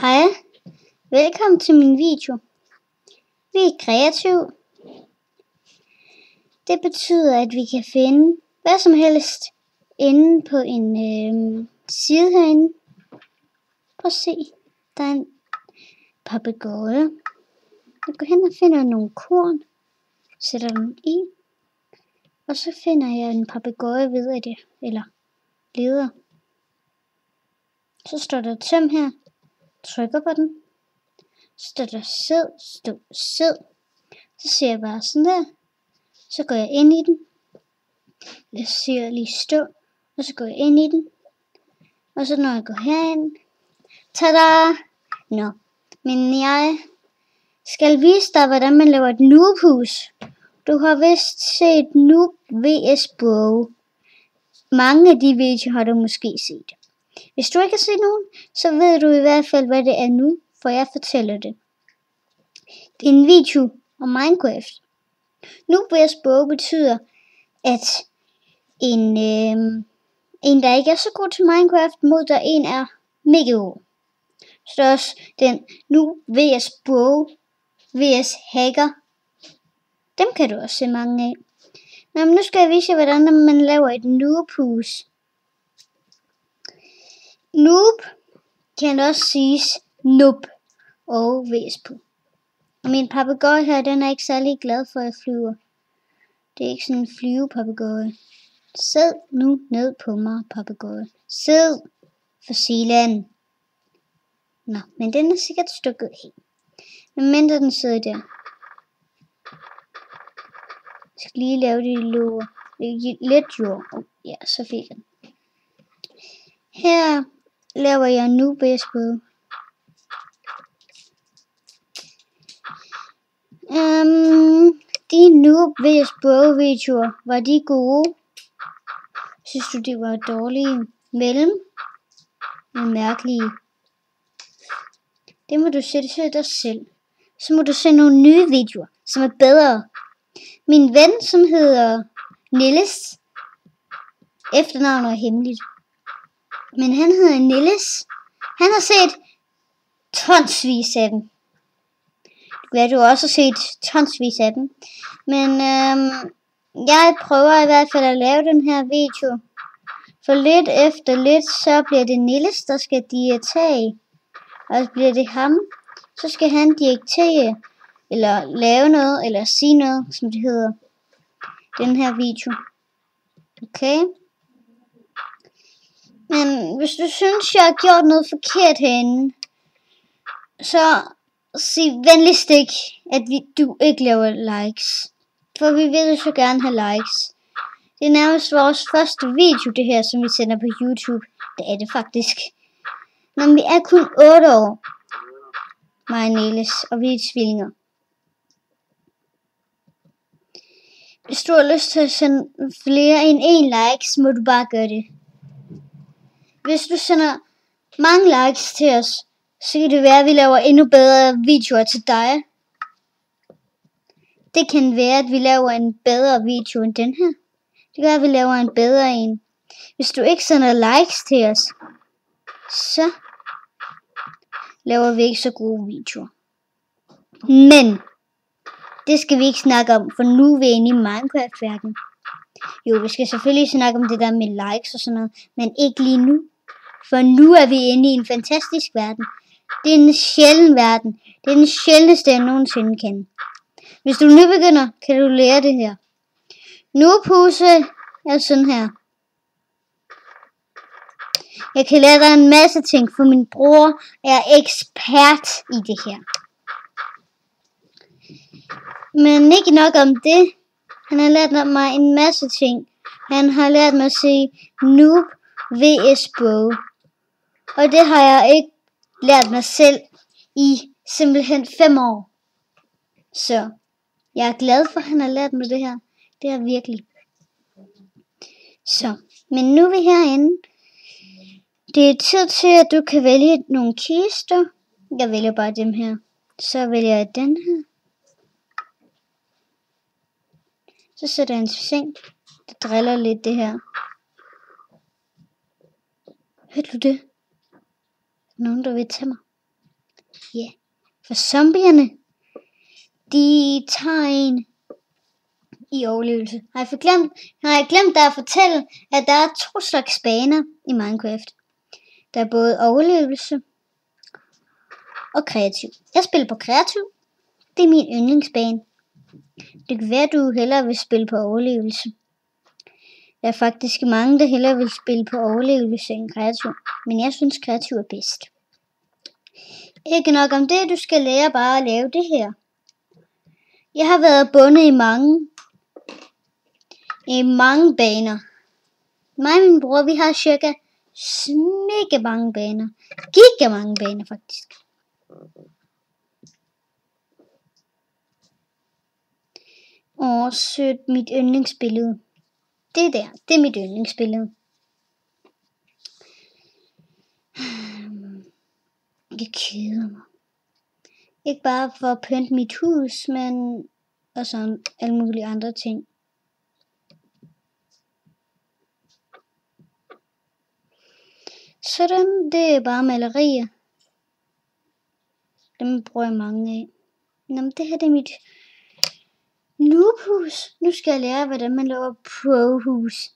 Hej, velkommen til min video. Vi er kreativ. Det betyder, at vi kan finde hvad som helst inde på en øh, side herinde. Prøv at se, der er en papegøje. Jeg går hen og finder nogle korn, sætter dem i, og så finder jeg en papegøje ved det, eller leder. Så står der tøm her, trykker på den, så står der sid, stå, sid. Så ser jeg bare sådan der. Så går jeg ind i den. Jeg siger lige stå, og så går jeg ind i den. Og så når jeg går herind, tada! Nå, men jeg skal vise dig, hvordan man laver et noobhus. Du har vist set Noob vs Bro. Mange af de videoer har du måske set. Hvis du ikke har set nogen, så ved du i hvert fald, hvad det er nu, for jeg fortæller det. Det er en video om Minecraft. Nu vs Bro betyder, at en, øh, en, der ikke er så god til Minecraft, mod der en er mega god. Så der er også den nu vs Bro vs Hacker. Dem kan du også se mange af. Nå, men nu skal jeg vise jer, hvordan man laver et noobhus. Noob kan også siges noob og vs på. Og min papegøje her, den er ikke særlig glad for, at jeg flyver. Det er ikke sådan en flyvepapegøje. Sid nu ned på mig, papegøje. Sid for silen. Nå, men den er sikkert stukket af. Men mindre den sidder der. Jeg skal lige lave det i. Lidt jord. Ja, så fik jeg den. Her laver jeg nu bedst på. Um, øhm, de nu bedst på videoer, var de gode? Synes du, de var dårlige? Mellem? Mærkelige. Det må du sætte til dig selv. Så må du se nogle nye videoer, som er bedre. Min ven, som hedder Nilles, efternavnet er hemmeligt. Men han hedder Nilles. Han har set tonsvis af dem. Det du også har set tonsvis af dem. Men øhm, jeg prøver i hvert fald at lave den her video. For lidt efter lidt, så bliver det Nilles, der skal diktere. Og bliver det ham, så skal han diktere, eller lave noget, eller sige noget, som det hedder. Den her video. Okay? Men hvis du synes, jeg har gjort noget forkert herinde, så sig venligst ikke, at vi, du ikke laver likes. For vi vil så gerne have likes. Det er nærmest vores første video, det her, som vi sender på YouTube. Det er det faktisk. Men vi er kun 8 år. Mig og Niels, og vi er tvillinger. Hvis du har lyst til at sende flere end en likes, må du bare gøre det. Hvis du sender mange likes til os, så kan det være, at vi laver endnu bedre videoer til dig. Det kan være, at vi laver en bedre video end den her. Det kan være, at vi laver en bedre en. Hvis du ikke sender likes til os, så laver vi ikke så gode videoer. Men det skal vi ikke snakke om, for nu er vi inde i Minecraft-verden. Jo, vi skal selvfølgelig snakke om det der med likes og sådan noget, men ikke lige nu. For nu er vi inde i en fantastisk verden. Det er en sjælden verden. Det er den sjældneste, jeg nogensinde kender. Hvis du nu begynder, kan du lære det her. Nu pose er sådan her. Jeg kan lære dig en masse ting, for min bror er ekspert i det her. Men ikke nok om det. Han har lært mig en masse ting. Han har lært mig at sige noob vs bro. Og det har jeg ikke lært mig selv i simpelthen fem år. Så jeg er glad for, at han har lært mig det her. Det er virkelig. Så, men nu er vi herinde. Det er tid til, at du kan vælge nogle kister. Jeg vælger bare dem her. Så vælger jeg den her. Så sætter jeg en seng. Det driller lidt det her. Hørte du det? Nogen, der vil til mig. Ja, yeah. for zombierne, de tager en i overlevelse. Har jeg, forglemt, har jeg glemt dig at fortælle, at der er to slags baner i Minecraft. Der er både overlevelse og kreativ. Jeg spiller på kreativ. Det er min yndlingsbane. Det kan være, at du hellere vil spille på overlevelse. Der er faktisk mange, der hellere vil spille på overlevelse end kreativ. Men jeg synes, kreativ er bedst. Ikke nok om det, du skal lære bare at lave det her. Jeg har været bundet i mange, i mange baner. Mig og min bror, vi har cirka mega mange baner. Giga mange baner, faktisk. Åh, sødt mit yndlingsbillede. Det der, det er mit yndlingsbillede. Jeg keder mig. Ikke bare for at pynte mit hus, men også alle mulige andre ting. Sådan, det er bare malerier. Dem bruger jeg mange af. Nå, men det her det er mit noobhus. Nu skal jeg lære, hvordan man laver Prohus.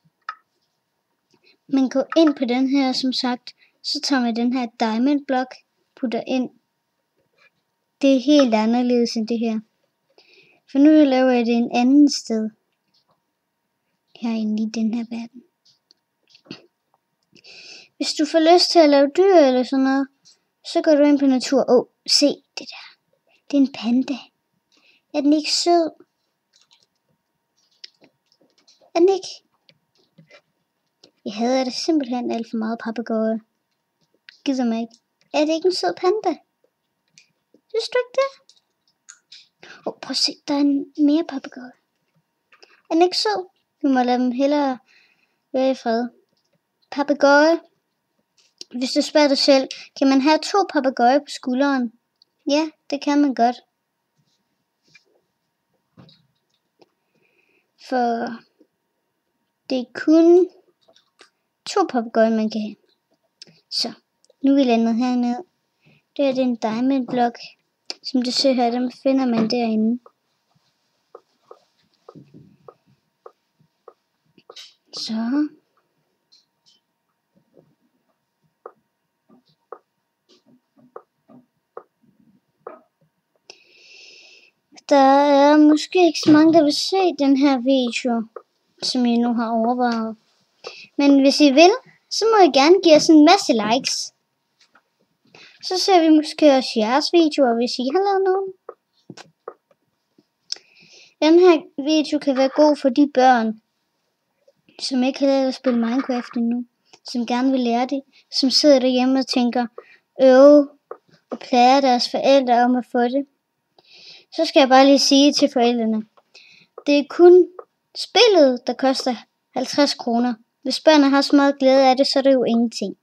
Man går ind på den her, som sagt, så tager man den her diamond block, putter ind. Det er helt anderledes end det her. For nu laver jeg det en anden sted. Herinde i den her verden. Hvis du får lyst til at lave dyr eller sådan noget, så går du ind på natur. Åh, oh, se det der. Det er en panda. Er den ikke sød? Er Nick. Jeg hader det simpelthen alt for meget papegøje. Gider mig ikke. Er det ikke en sød panda? Synes du ikke det? Åh, oh, prøv at se, der er en mere papegøje. Er den ikke sød? Vi må lade dem hellere være i fred. Papegøje. Hvis du spørger dig selv, kan man have to papegøjer på skulderen? Ja, det kan man godt. For det er kun to papegøjer, man kan have. Så, nu er vi landet hernede. Det er den diamond block. Som du ser her, dem finder man derinde. Så. Der er måske ikke så mange, der vil se den her video, som jeg nu har overvejet. Men hvis I vil, så må I gerne give os en masse likes. Så ser vi måske også jeres videoer, hvis I har lavet nogen. Den her video kan være god for de børn, som ikke har lært at spille Minecraft endnu, som gerne vil lære det, som sidder derhjemme og tænker, øv, og plager deres forældre om at få det. Så skal jeg bare lige sige til forældrene, det er kun spillet, der koster 50 kroner. Hvis børnene har så meget glæde af det, så er det jo ingenting.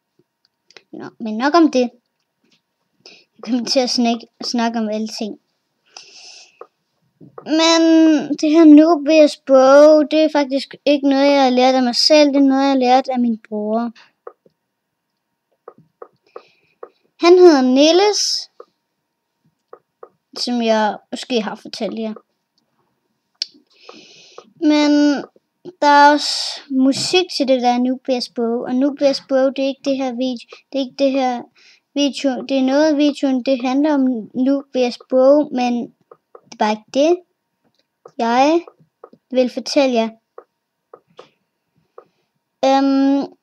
Nå, men nok om det. Jeg kommer til at snakke, snakke om alting. Men det her Nubias bog, det er faktisk ikke noget, jeg har lært af mig selv. Det er noget, jeg har lært af min bror. Han hedder Niels, som jeg måske har fortalt jer. Men der er også musik til det der Nubias bog, og Nubias bog, det er ikke det her video, det er ikke det her video, det er noget af videoen, det handler om Nubias bog, men det er bare ikke det, jeg vil fortælle jer. Øhm,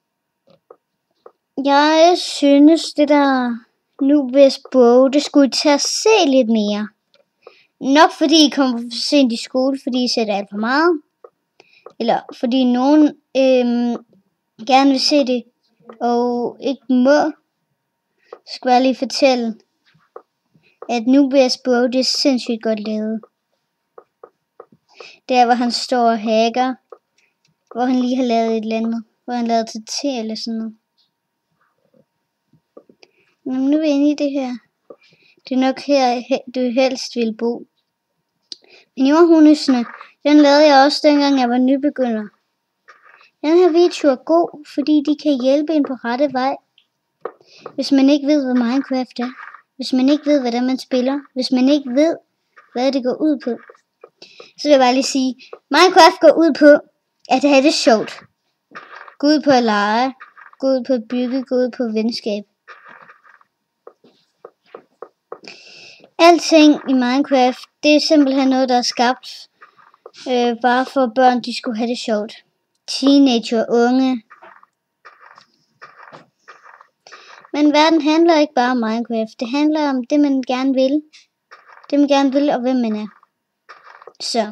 jeg synes, det der Nubias bog, det skulle til at se lidt mere. Nok fordi I kommer for sent i skole, fordi I sætter alt for meget. Eller fordi nogen øhm, gerne vil se det, og ikke må. Så skal jeg lige fortælle, at nu bliver bog, det er sindssygt godt lavet. Der hvor han står og hacker, hvor han lige har lavet et eller andet, hvor han lavede til te eller sådan noget. Men nu er vi inde i det her. Det er nok her, du helst vil bo. Men den lavede jeg også dengang jeg var nybegynder. Den her video er god, fordi de kan hjælpe en på rette vej. Hvis man ikke ved, hvad Minecraft er. hvis man ikke ved, hvordan man spiller, hvis man ikke ved, hvad det går ud på, så vil jeg bare lige sige, Minecraft går ud på at have det sjovt. Gå ud på at lege, gå ud på at bygge, gå ud på venskab. Alting i Minecraft, det er simpelthen noget, der er skabt øh, bare for børn, de skulle have det sjovt. Teenager, unge. Men verden handler ikke bare om Minecraft. Det handler om det, man gerne vil. Det, man gerne vil, og hvem man er. Så.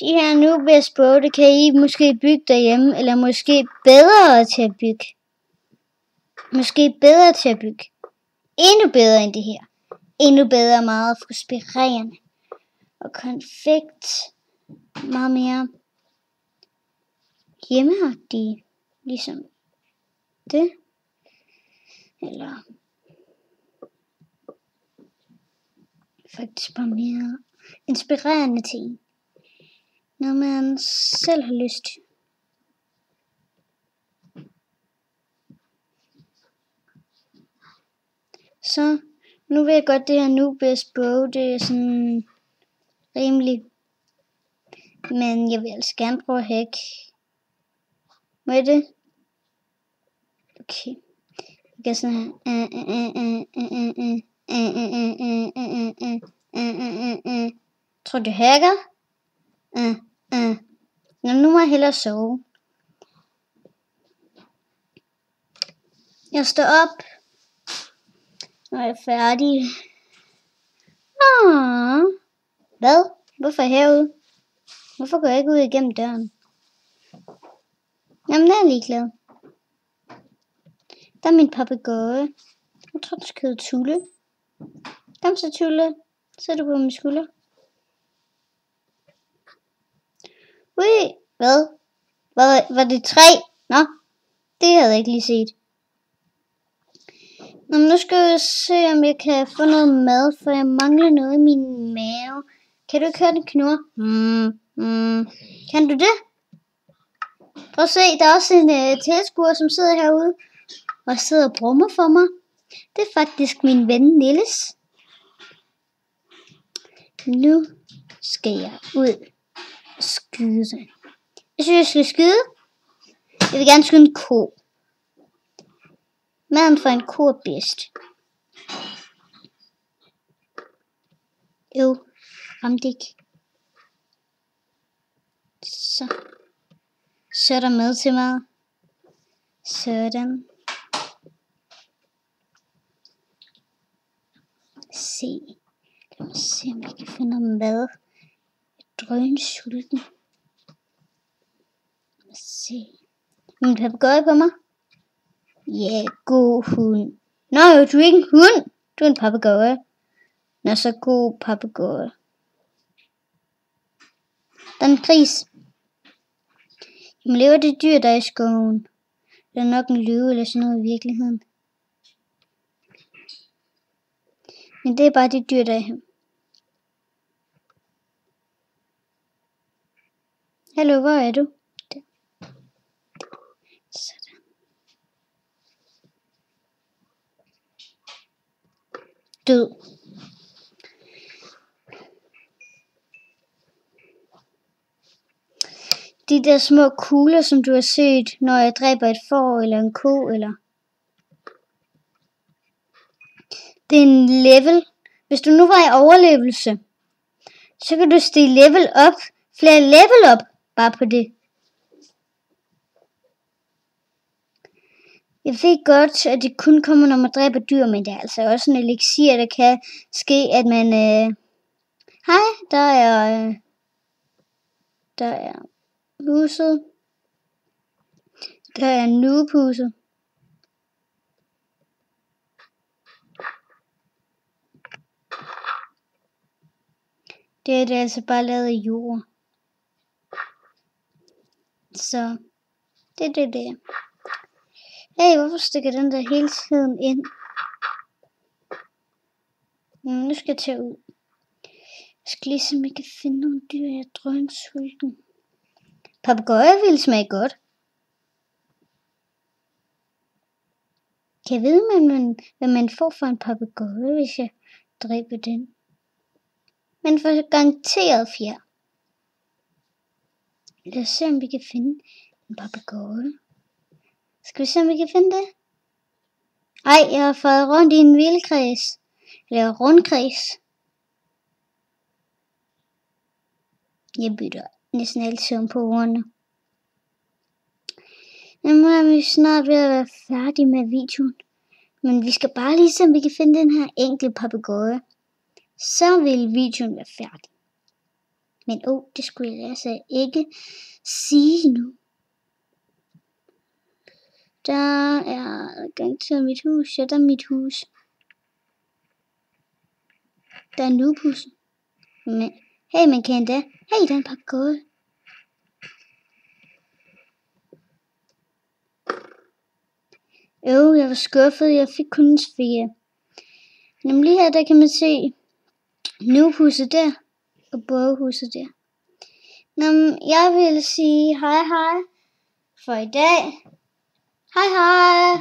De her Nubias både kan I måske bygge derhjemme, eller måske bedre til at bygge. Måske bedre til at bygge. Endnu bedre end det her. Endnu bedre meget frustrerende og konfekt meget mere hjemmeagtige, ligesom det. Eller faktisk bare mere inspirerende ting. Når man selv har lyst. Så nu ved jeg godt, det her Nubias bog, det er sådan rimelig. Men jeg vil altså gerne prøve at hacke. Må jeg det? Okay. Jeg kan sådan her. Tror du hacker? Nå, nu må jeg hellere sove. Jeg står op. Jeg er færdig. Ah. Hvad? Hvorfor herude? Hvorfor går jeg ikke ud igennem døren? Jamen, jeg er ligeglad. Der er min papegøje. Jeg tror, den skal hedde Tulle. Kom så, Tulle. Så du på min skulder. Ui, hvad? Var, var det tre? Nå, det havde jeg ikke lige set. Nå, nu skal vi se, om jeg kan få noget mad, for jeg mangler noget i min mave. Kan du ikke høre den knurre? Mm, mm. Kan du det? Prøv at se, der er også en uh, tilskuer, som sidder herude og sidder og brummer for mig. Det er faktisk min ven Nilles. Nu skal jeg ud og skyde. Jeg synes, jeg skal skyde. Jeg vil gerne skyde en ko. Maden for en kurbist. er. Jo, ramte ikke. Så. Så er der med til mad. Sådan. Se. Lad mig se, om jeg kan finde noget mad. Jeg er sulten. Lad mig se. Min papegøje på mig. Ja, yeah, god hund. Nå, du er ikke en hund. Du er en papegøje. Nå, så god papegøje. Der er en gris. Jamen lever det dyr, der er i skoven? Det er nok en løve eller sådan noget i virkeligheden. Men det er bare de dyr, der er her. Hallo, hvor er du? Der. Død. de der små kugler, som du har set, når jeg dræber et får eller en ko, eller... Det er en level. Hvis du nu var i overlevelse, så kan du stige level op, flere level op, bare på det. Jeg ved godt, at det kun kommer, når man dræber dyr, men det er altså også en elixir, der kan ske, at man... Øh... Hej, der er... Øh... Der er huset. Der er noobhuset. Det er det altså bare lavet af jord. Så det er det det. Hey, hvorfor stikker den der hele tiden ind? Mm, nu skal jeg tage ud. Jeg skal lige se, om jeg kan finde nogle dyr, jeg er drønsulten. Papegøjer ville smage godt. Kan jeg vide, hvad man, hvad man får for en papegøje, hvis jeg dræber den? Men for garanteret fjer. Lad os se, om vi kan finde en papegøje. Skal vi se, om vi kan finde det? Ej, jeg har fået rundt i en vildkreds. Eller rundkreds. Jeg bytter næsten altid om på ordene. Nu er vi snart ved at være færdige med videoen. Men vi skal bare lige se, om vi kan finde den her enkle papegøje. Så vil videoen være færdig. Men åh, oh, det skulle jeg altså ikke sige nu. Der er gang til mit hus. Ja, der er mit hus. Der er nubus. Men, hey, man kan da. Hey, der er en papegøje. Jo, jeg var skuffet. Jeg fik kun en sfære. Nemlig her, der kan man se nubhuset der og bådhuset der. Nå, jeg vil sige hej hej for i dag. Hej hej!